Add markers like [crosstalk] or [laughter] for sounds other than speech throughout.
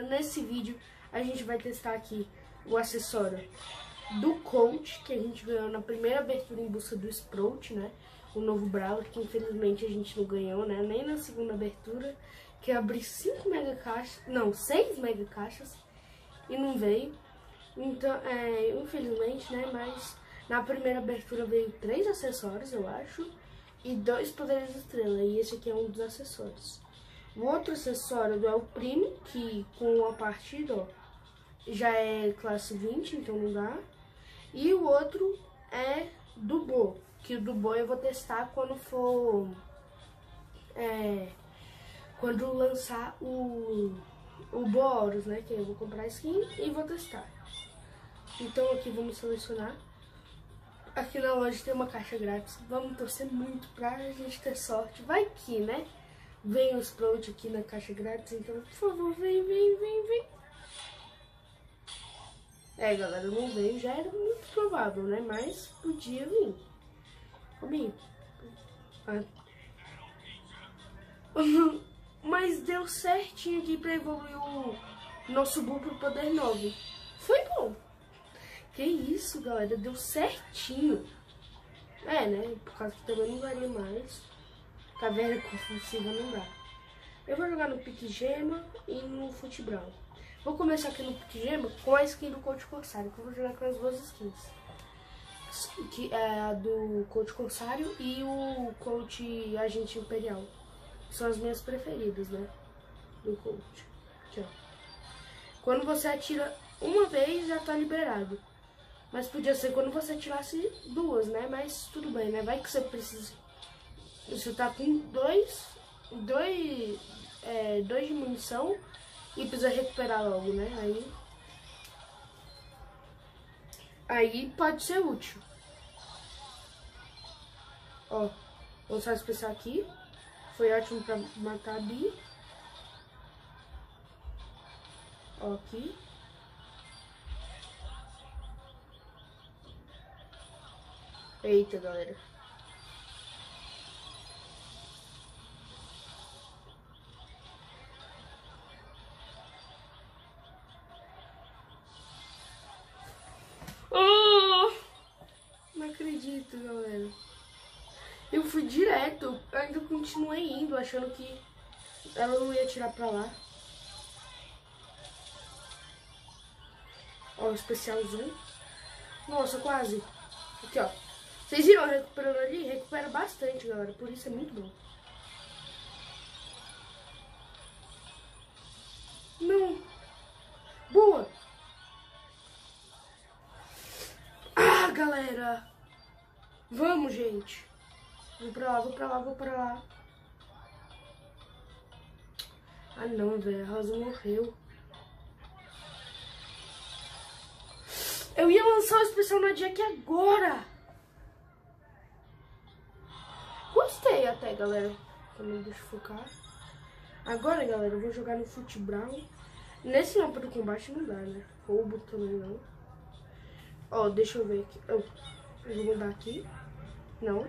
Galera, nesse vídeo a gente vai testar aqui o acessório do Coach, que a gente ganhou na primeira abertura em busca do Sprout, né? O novo Brawler, que infelizmente a gente não ganhou, né? Nem na segunda abertura, que eu abri 5 mega caixas, não, 6 mega caixas e não veio. Então, é, infelizmente, né? Mas na primeira abertura veio três acessórios, eu acho, e dois poderes estrela, e esse aqui é um dos acessórios. O outro acessório é o Prime, que com a partida, ó, já é classe 20, então não dá. E o outro é do Bo, que o do Bo eu vou testar quando for... É, quando lançar o, o Boros, né? Que eu vou comprar skin e vou testar. Então aqui vamos selecionar. Aqui na loja tem uma caixa grátis. Vamos torcer muito pra gente ter sorte. Vai que, né? Vem os Sprout aqui na caixa grátis. Então, por favor, vem, vem, vem, vem. É, galera, não veio. Já era muito provável, né? Mas podia vir. Comigo. Ah. [laughs] Mas deu certinho aqui pra evoluir o nosso Bull pro poder 9. Foi bom. Que isso, galera, deu certinho. É, né? Por causa que também não varia mais. Caverna compulsiva não dá. Eu vou jogar no Pique Gema e no Futebral. Vou começar aqui no Pique Gema com a skin do Coach Corsário, que eu vou jogar com as duas skins. Que é a do Coach Corsário e o Coach Agente Imperial. São as minhas preferidas, né? Do Coach. Aqui, ó. Quando você atira uma vez, já tá liberado. Mas podia ser quando você tirasse duas, né? Mas tudo bem, né? Vai que você precisa. Você tá com dois. Dois. É, dois de munição e precisa recuperar logo, né? Aí. Aí pode ser útil. Ó, vou usar especial aqui. Foi ótimo pra matar a Bi. Ó, aqui. Eita, galera. Galera. Eu fui direto, eu ainda continuei indo, achando que ela não ia tirar pra lá. Ó, o especialzão. Nossa, quase. Aqui, ó. Vocês viram recuperando ali? Recupera bastante, galera. Por isso é muito bom. Não. Vamos, gente. Vou pra lá, vou pra lá, vou pra lá. Ah, não, velho. A Rosa morreu. Eu ia lançar o especial na Jack agora. Gostei até, galera. Também deixa eu focar. Agora, galera, eu vou jogar no futebol. Nesse mapa do combate não dá, né? Roubo também não. Ó, deixa eu ver aqui. Eu, eu vou mudar aqui. Não.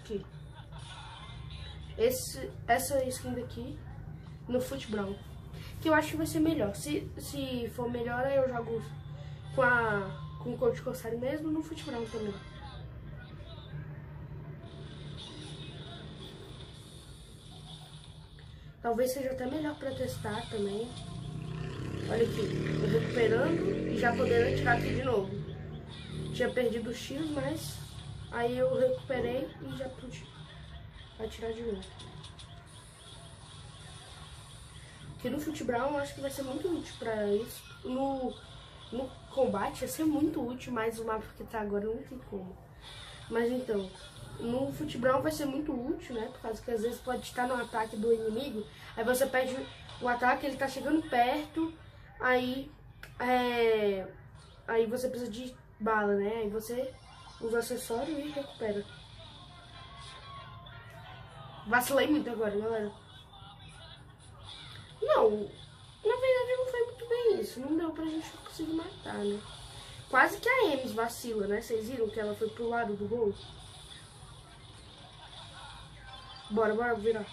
Aqui. Esse, essa skin daqui no futebol. Que eu acho que vai ser melhor. Se, se for melhor, aí eu jogo com, a, com o coach corsário mesmo no futebol também. Talvez seja até melhor para testar também. Olha aqui, recuperando e já podendo atirar aqui de novo. Tinha perdido os tiros, mas aí eu recuperei e já pude atirar de novo. Aqui no futebol eu acho que vai ser muito útil para isso. No, no combate ia ser muito útil, mas o mapa que tá agora não tem como. Mas então, no futebol vai ser muito útil, né? Por causa que às vezes pode estar no ataque do inimigo, aí você perde o ataque, ele tá chegando perto, aí é, aí você precisa de bala, né? Aí você usa o acessório e recupera. Vacilei muito agora, galera. Não, na verdade não foi muito bem isso. Não deu pra gente conseguir matar, né? Quase que a Ems vacila, né? Vocês viram que ela foi pro lado do gol? Bora, bora virar.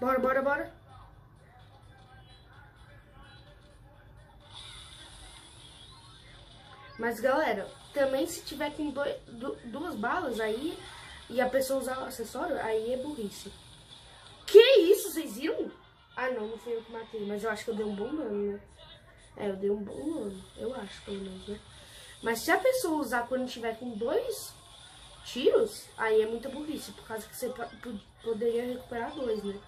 Bora, bora, bora. Mas galera, também se tiver com dois, duas balas aí e a pessoa usar o acessório, aí é burrice. Que isso, vocês viram? Ah não, não foi eu que matei, mas eu acho que eu dei um bom dano, né? É, eu dei um bom dano, eu acho pelo menos, né? Mas se a pessoa usar quando tiver com dois tiros, aí é muita burrice, por causa que você poderia recuperar dois, né?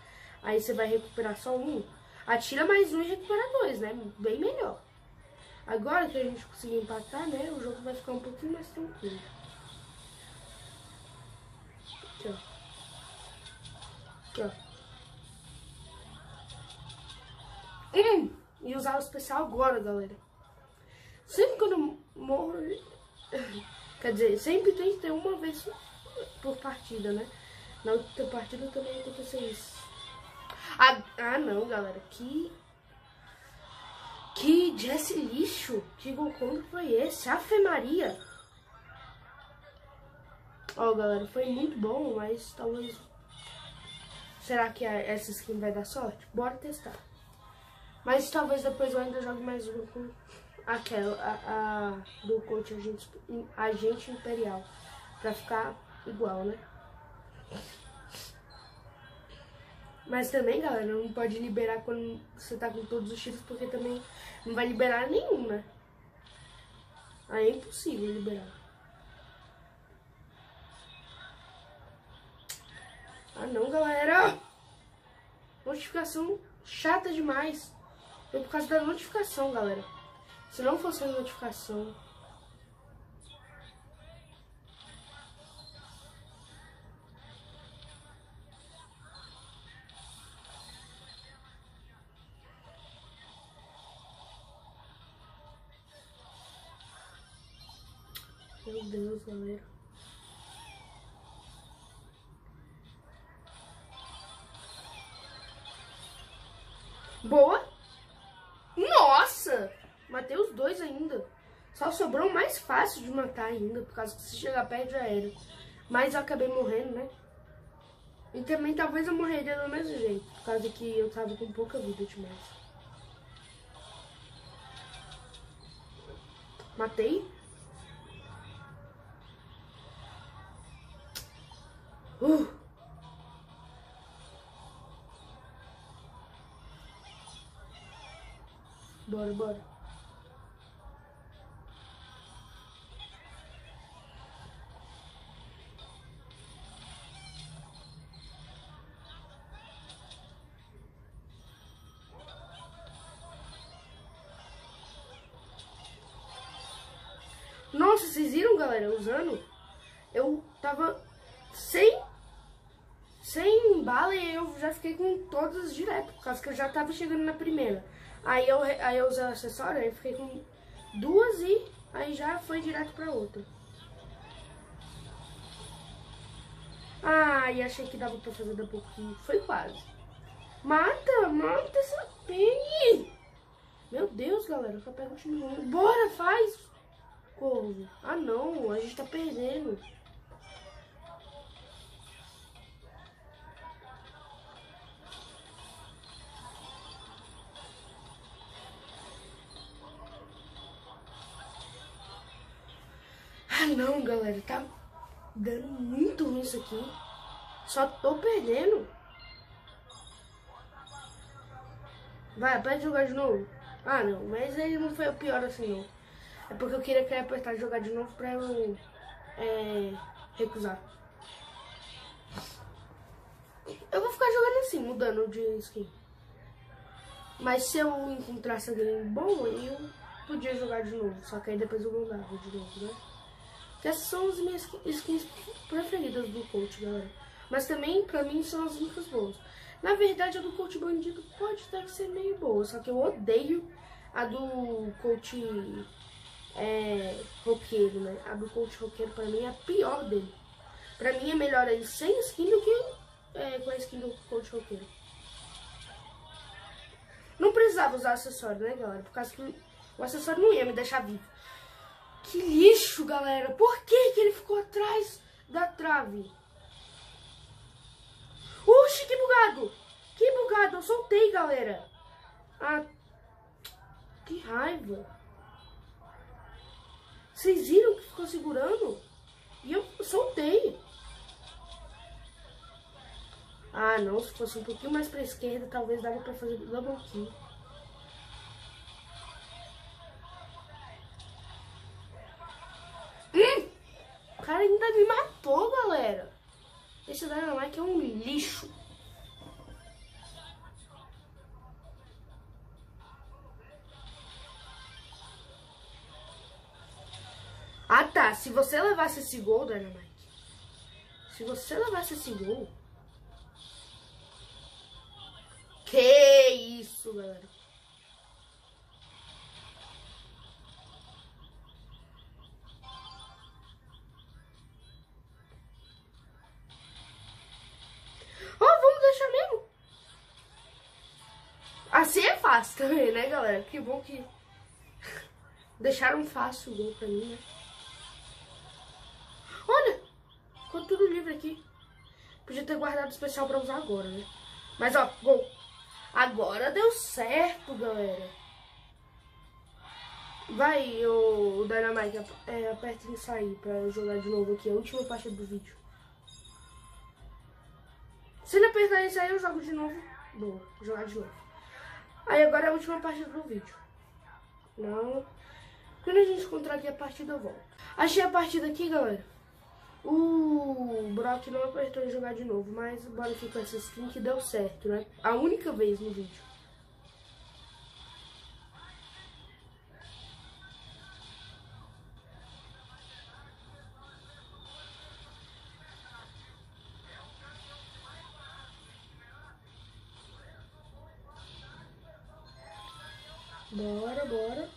Aí você vai recuperar só um, atira mais um e recupera dois, né? Bem melhor. Agora que a gente conseguiu empatar, né? O jogo vai ficar um pouquinho mais tranquilo. Aqui, ó. Aqui, ó. Hum, e usar o especial agora, galera. Sempre quando eu morro... [laughs] Quer dizer, sempre tem que ter uma vez por partida, né? Na outra partida também aconteceu isso. Ah, ah não, galera. Que que Jesse lixo! Que Goku foi esse? Afe Maria! Ó, oh, galera, foi muito bom, mas talvez... Será que essa skin vai dar sorte? Bora testar. Mas talvez depois eu ainda jogue mais uma com aquela, a, a do coach agente, agente imperial. Pra ficar igual, né? Mas também, galera, não pode liberar quando você tá com todos os tiros, porque também não vai liberar nenhum, né? Aí é impossível liberar. Ah não, galera! Notificação chata demais. Foi por causa da notificação, galera. Se não fosse a notificação... Meu Deus, galera. Boa. Nossa! Matei os dois ainda. Só sobrou o mais fácil de matar ainda, por causa que se chegar perto já era. Mas eu acabei morrendo, né? E também talvez eu morreria do mesmo jeito, por causa que eu tava com pouca vida demais. Matei? Uh. Bora, bora. Nossa, vocês viram, galera, usando? Eu tava bala e eu já fiquei com todas direto, por causa que eu já tava chegando na primeira. Aí eu, aí eu usei o acessório, aí fiquei com duas e aí já foi direto pra outra. E achei que dava pra fazer da pouquinho. Foi quase. Mata, mata essa Penny! Meu Deus, galera, só pega o time Bora, faz! Corvo. Ah, não, a gente tá perdendo. Isso aqui. Só tô perdendo. Vai, pode jogar de novo. Ah não, mas ele não foi o pior assim não. É porque eu queria que ele apertar jogar de novo pra eu é, recusar. Eu vou ficar jogando assim, mudando de skin. Mas se eu encontrasse alguém bom, eu podia jogar de novo. Só que aí depois eu mudava de novo, né? Essas são as minhas skins preferidas do coach, galera. Mas também, pra mim, são as únicas boas. Na verdade, a do coach bandido pode até ser meio boa, só que eu odeio a do coach é, roqueiro, né? A do coach roqueiro, pra mim, é a pior dele. Pra mim, é melhor ele sem skin do que é, com a skin do coach roqueiro. Não precisava usar acessório, né, galera? Por causa que o acessório não ia me deixar vivo. Que lixo, galera. Por que, que ele ficou atrás da trave? Oxi, que bugado. Que eu soltei, galera. Ah, que raiva. Vocês viram que ficou segurando? E eu soltei. Ah, não. Se fosse um pouquinho mais pra esquerda, talvez dava pra fazer double kill. Ainda me matou, galera. Esse Dynamite é um lixo. Ah tá, se você levasse esse gol, Dynamite. Se você levasse esse gol. Que isso, galera. Fácil também, né, galera? Que bom que deixaram fácil o gol pra mim, né? Olha, ficou tudo livre aqui. Podia ter guardado especial pra usar agora, né? Mas, ó, gol. Agora deu certo, galera. Vai, o Dynamite, é, aperte em sair pra jogar de novo aqui. A última parte do vídeo. Se ele apertar isso aí, eu jogo de novo. Boa, jogar de novo. Aí agora é a última parte do vídeo. Não. Quando a gente encontrar aqui a partida, eu volto. Achei a partida aqui, galera. O Brock não apertou em jogar de novo, mas bora ficar essa skin que deu certo, né? A única vez no vídeo. Bora, bora.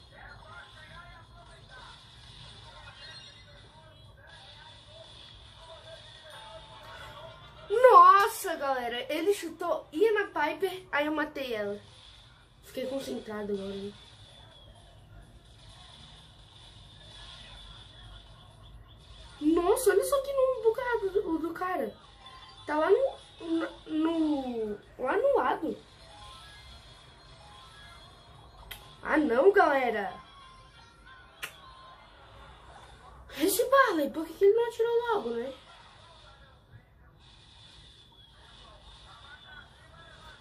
Nossa, galera. Ele chutou, ia na Piper, aí eu matei ela. Fiquei concentrado agora. Né? Nossa, olha só que nome bugado do, do cara. Tá lá no, no, não, galera. Esse Barley, por que, ele não atirou logo, né?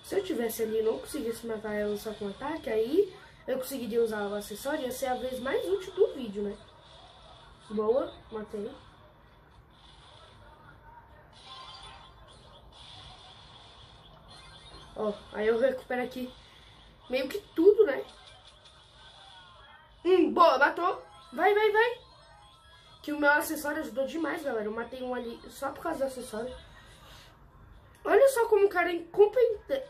Se eu tivesse ali e não conseguisse matar ela só com ataque, aí eu conseguiria usar o acessório, ia ser a vez mais útil do vídeo, né? Boa, matei. Ó, aí eu recupero aqui meio que tudo, né? Boa, matou. Vai, vai, vai. Que o meu acessório ajudou demais, galera. Eu matei um ali só por causa do acessório. Olha só como o cara é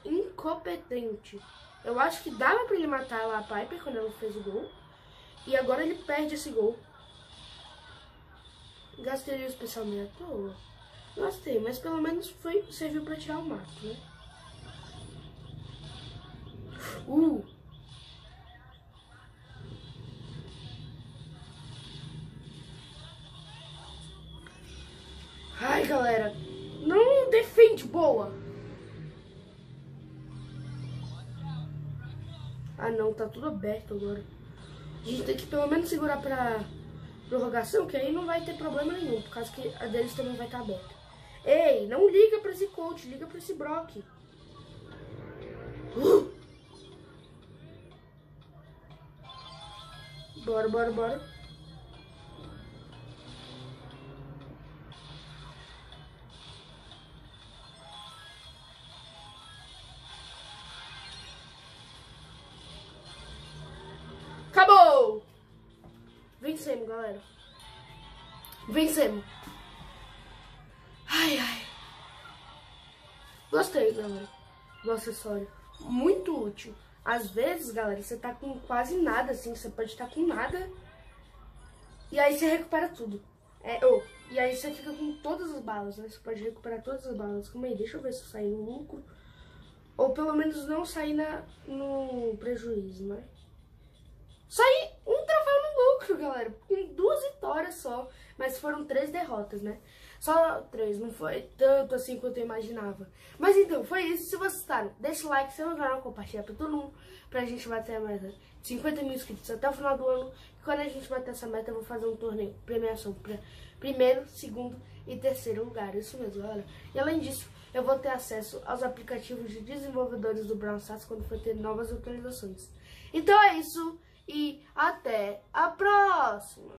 incompetente. Eu acho que dava pra ele matar lá a Piper quando ela fez o gol. E agora ele perde esse gol. Gastei o especial meio à toa. Gastei, mas pelo menos foi, serviu pra tirar o mato, né? Uh! Ai, galera. Não defende, boa. Ah, não. Tá tudo aberto agora. A gente tem que pelo menos segurar pra prorrogação, que aí não vai ter problema nenhum. Por causa que a deles também vai estar tá aberta. Ei, não liga pra esse coach. Liga pra esse Brock. Uh! Bora, bora, bora. Galera. Vencemos. Ai, ai. Gostei, galera, do acessório. Muito útil. Às vezes, galera, você tá com quase nada, assim. Você pode estar tá com nada. E aí você recupera tudo. É, oh, e aí você fica com todas as balas, né? Você pode recuperar todas as balas. Calma aí, deixa eu ver se eu sair no lucro. Ou pelo menos não sair na, no prejuízo, né? Sair galera. Com duas vitórias só, mas foram três derrotas, né? Só três, não foi tanto assim quanto eu imaginava. Mas então, foi isso. Se vocês gostaram, deixa o like, se canal, compartilha pra todo mundo. Pra gente bater a meta de 50 mil inscritos até o final do ano. E quando a gente bater essa meta, eu vou fazer um torneio, premiação pra primeiro, segundo e terceiro lugar. Isso mesmo, galera. E além disso, eu vou ter acesso aos aplicativos de desenvolvedores do Brown Stars quando for ter novas atualizações. Então é isso e até a próxima!